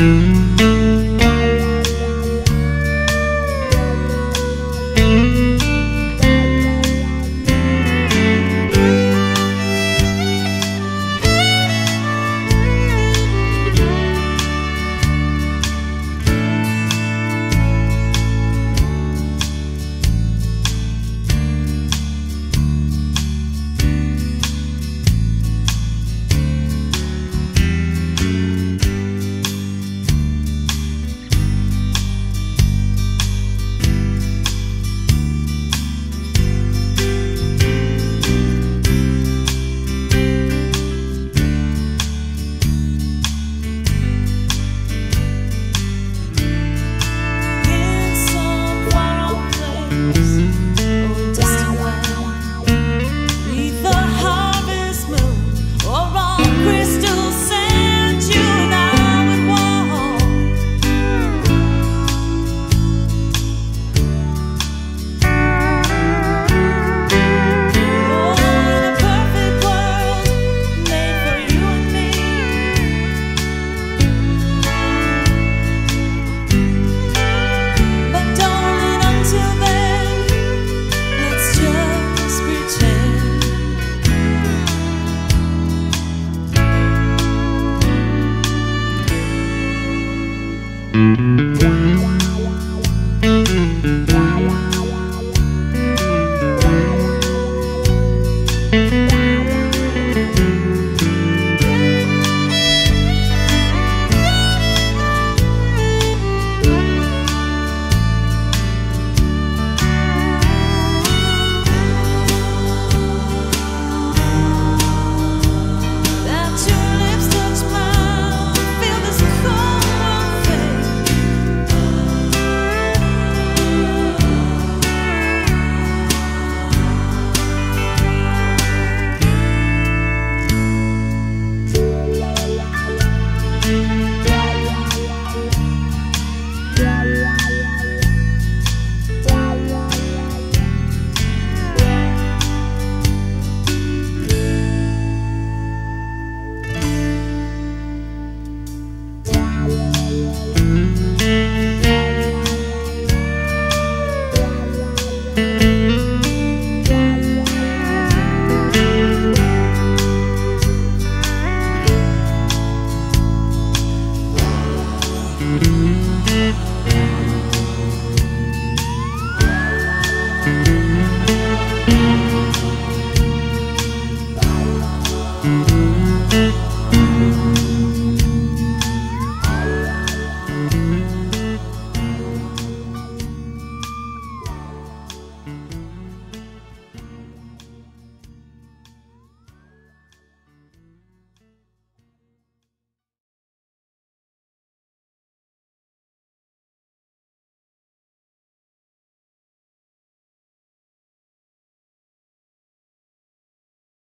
Música